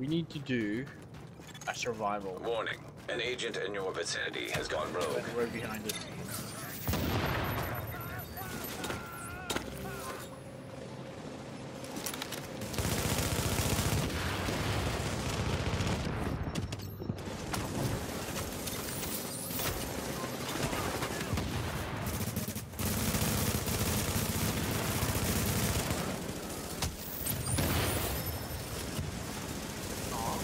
We need to do a survival. Warning. An agent in your vicinity has gone rogue. We're behind. Aw,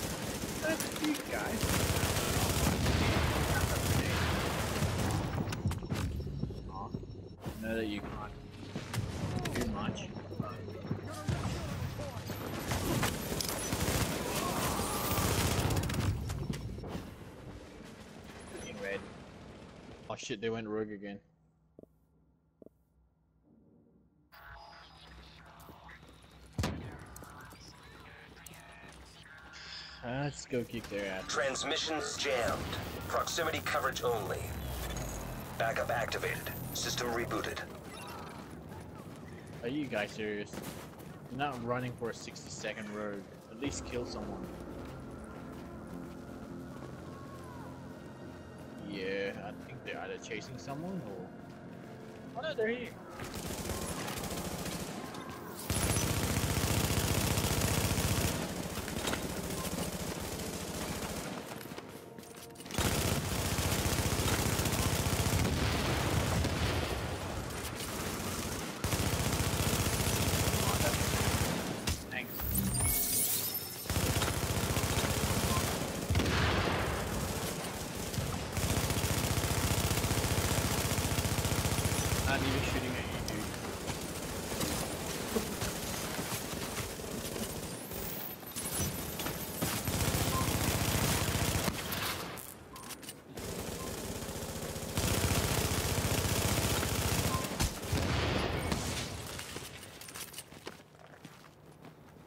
that's cute, guys. Aw, know that you can't do much. Freaking red. Oh shit, they went rogue again. Uh, let's go kick their ass. Transmissions jammed. Proximity coverage only. Backup activated. System rebooted. Are you guys serious? You're not running for a 60 second road. At least kill someone. Yeah, I think they're either chasing someone or. Oh no, they're here.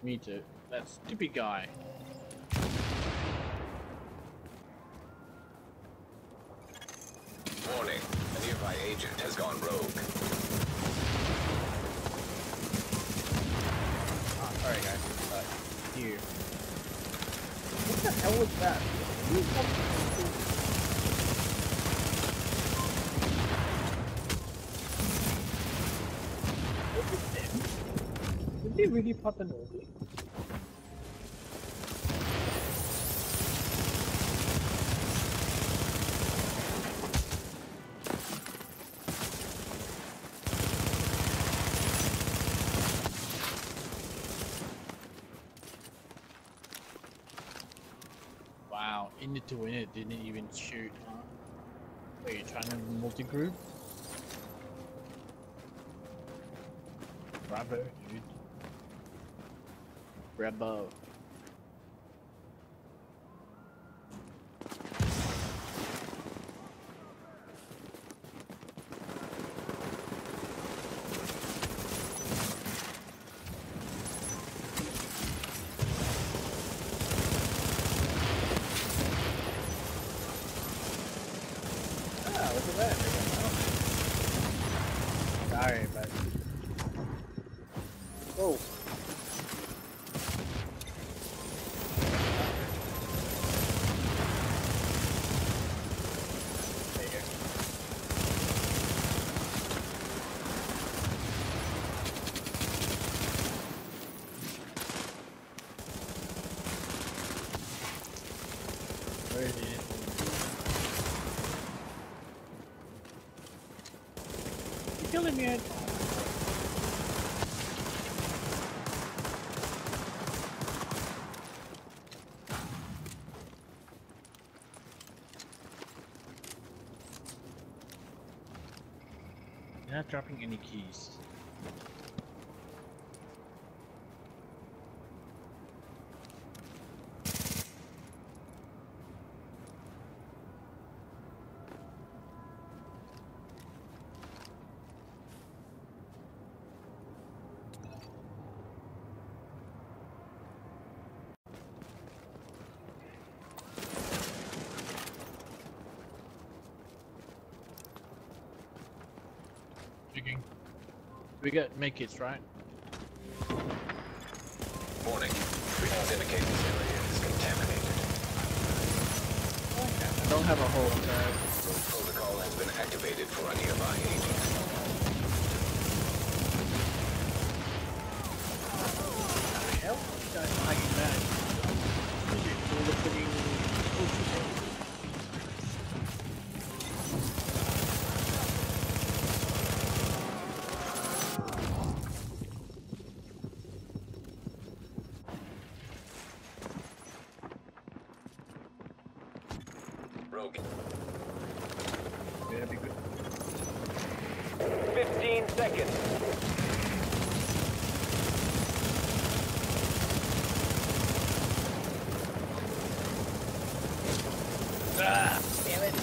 Me too. That stupid guy. Warning. A nearby agent has gone rogue. Ah, sorry guys. Uh, here. What the hell was that? Who fucking- Was it them? Did they really pop an ulti? Wow, in it to win it didn't even shoot, huh? Wait, you trying to multi-group? Bravo, dude. Bravo. Ah, look at that. Sorry, but. Oh. There you go. Where is it? Me? Ed? You're not dropping any keys. We got medkits, right? Warning. Readings indicate this area is contaminated. I don't have a hole inside. Protocol has been activated for a nearby agent. All the. Rogue. Yeah, be good. 15 seconds. Ah, damn it.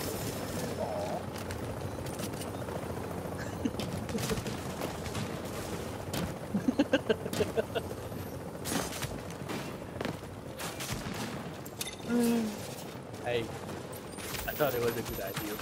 hey, I thought it was a good idea.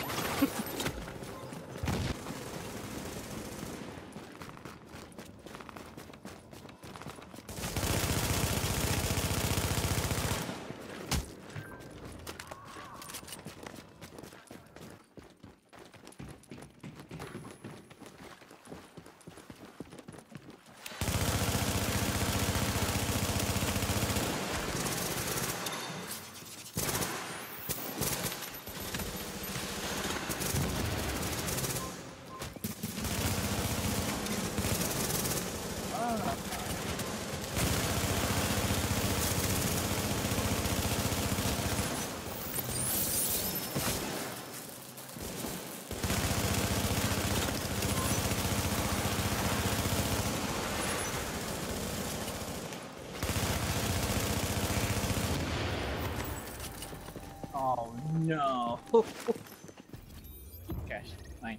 Oh no. Cash, fine.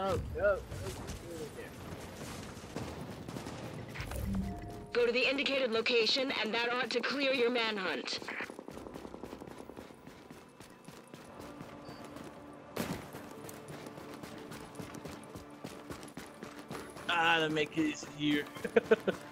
Go to the indicated location, and that ought to clear your manhunt. Ah, to make it here.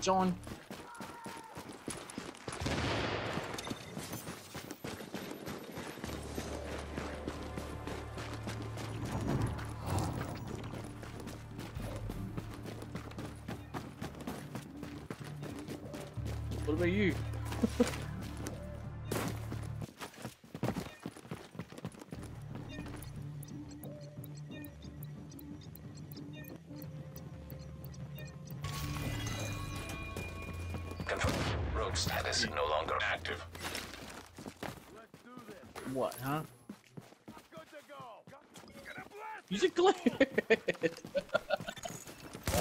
John. Rogue status no longer active. What, huh? Use a glare! Hold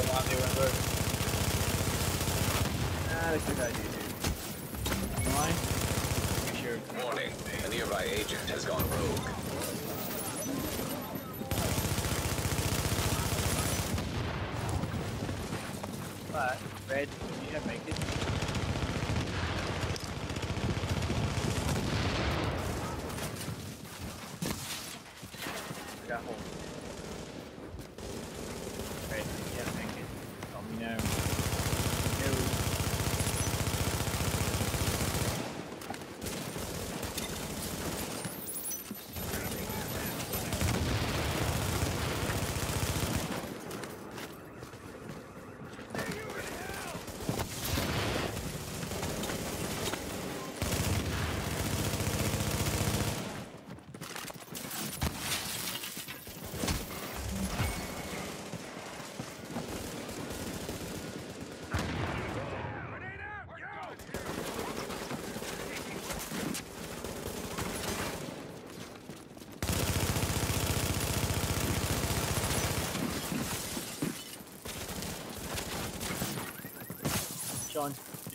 on, they went there. Not a good idea, dude. Why? Make sure. Warning. A nearby agent has gone rogue. But, Red, you have make it.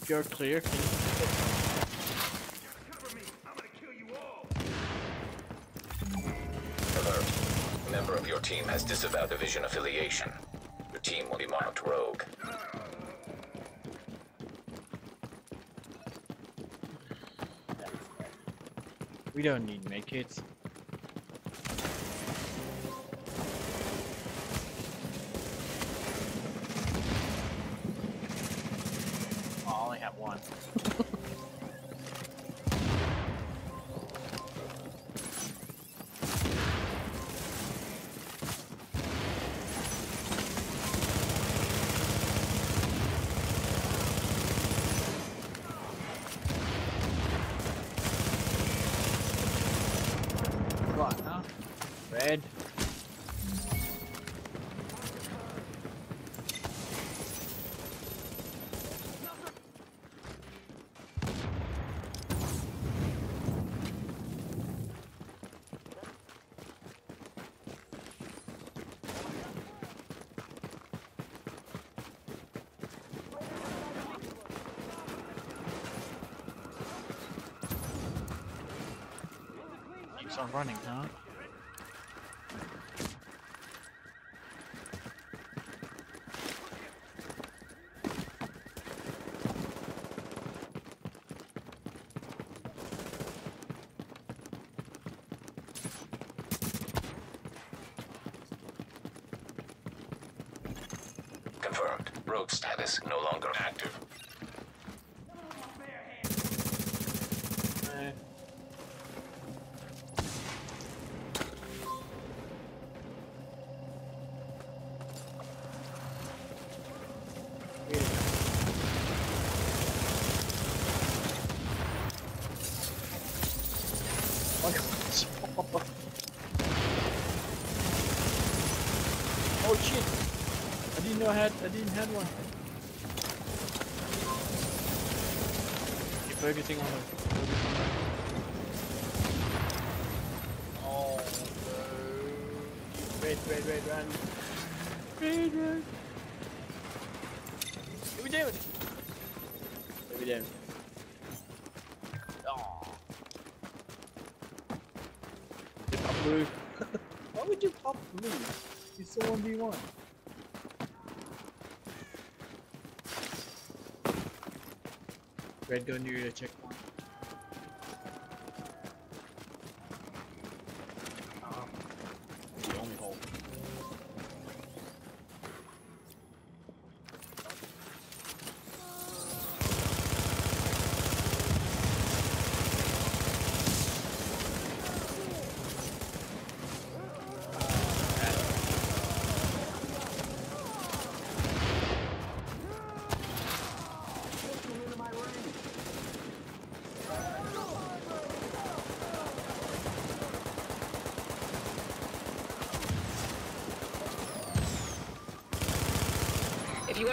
You're clear, can you Alert. A member of your team has disavowed division affiliation. Your team will be marked rogue. We don't need medkits. Huh? Red. On running, huh? Rogue status no longer active. Eh. Oh shit! I didn't know I had I didn't have one. Keep focusing on the Oh no. Red, red, red, run. Red, red. What are we doing? What are we doing? Oh. You pop blue. Why would you pop blue? You still 1v1. Red go near the checkpoint.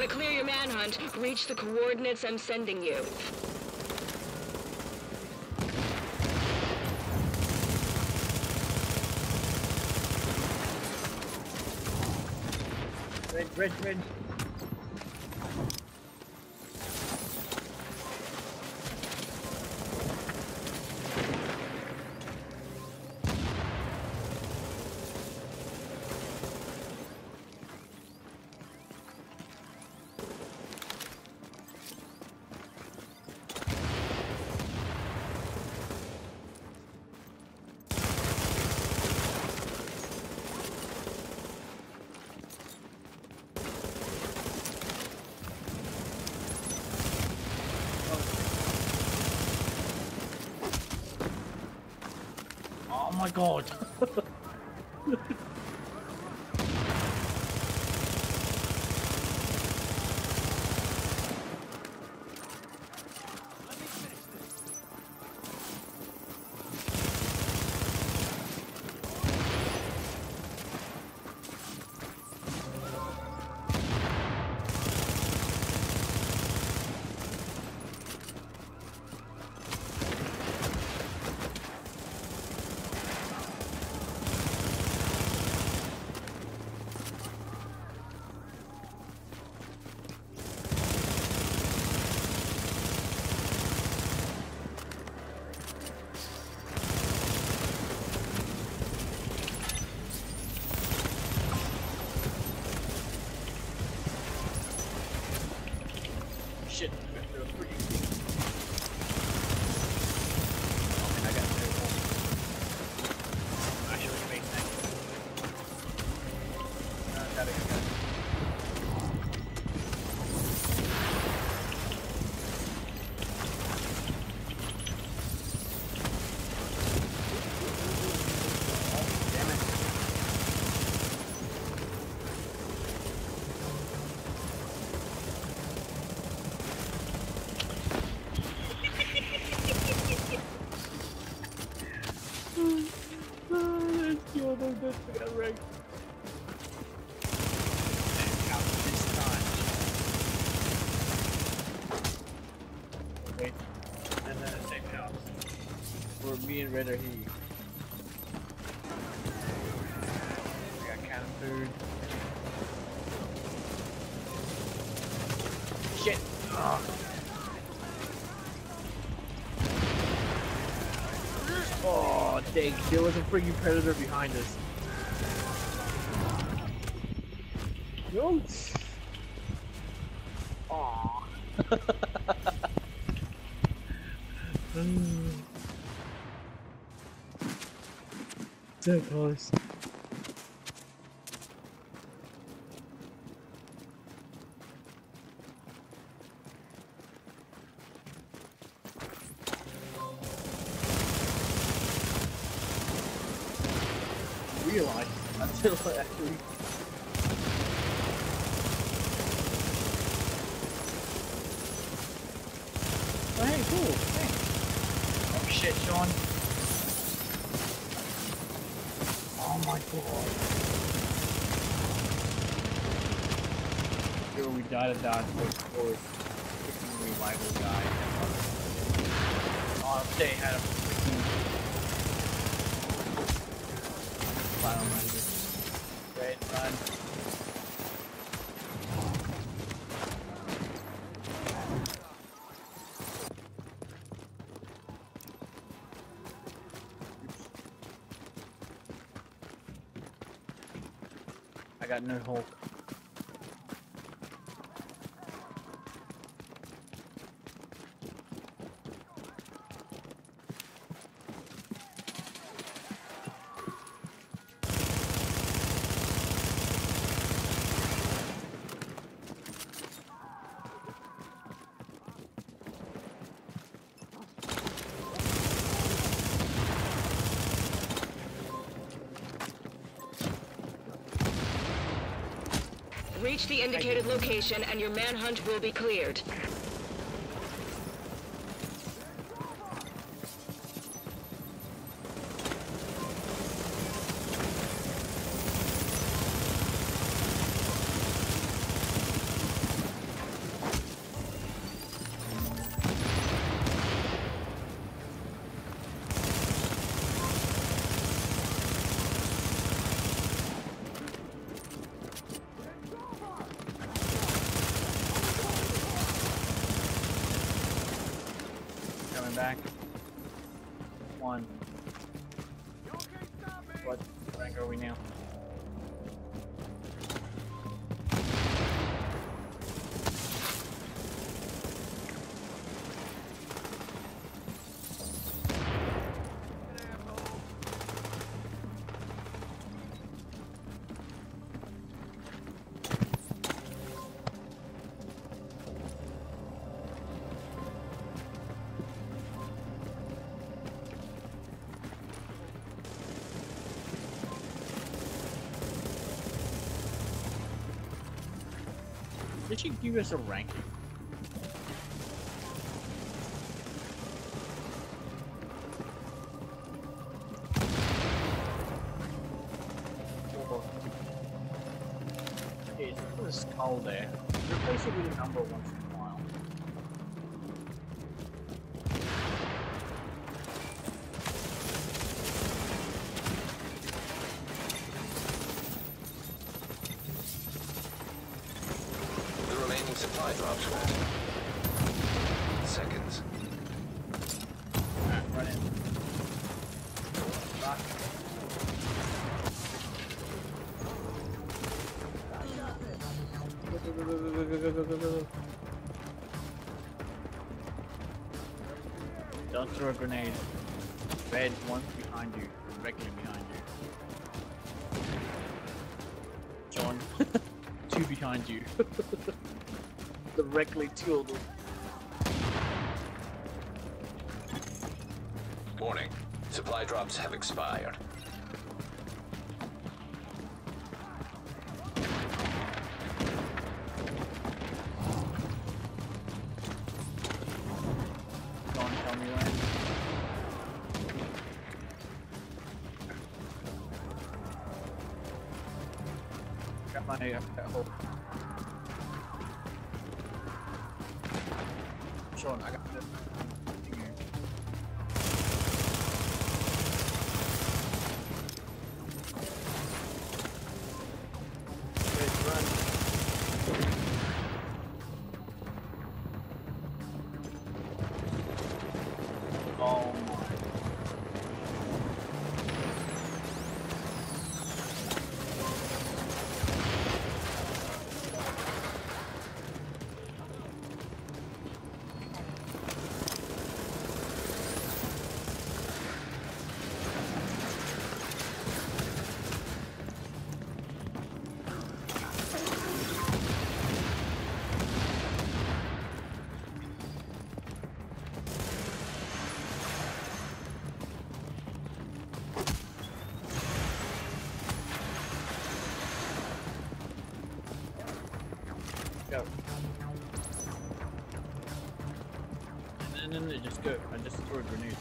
To clear your manhunt, reach the coordinates I'm sending you. Red, my god. There was a freaking predator behind us. No. Aw. so close. Realize until I actually. Oh, hey, cool. Thanks. Oh shit, Sean. Oh my god. Yo, we died and died for for freaking revival guy. Oh, they had a freaking final number. Great, run. I got no Hulk. Reach the indicated location and your manhunt will be cleared. Coming back. One. What rank are we now? She give us a ranking? Okay, so put a skull there. Replace it with a number once throw a grenade. Red, one behind you. Directly behind you. John, two behind you. Directly two of them. Warning. Supply drops have expired. Go. No, no, no, just go. I just threw a grenade.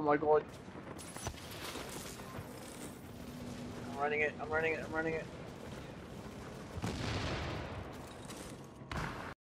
Oh my god. I'm running it, I'm running it, I'm running it.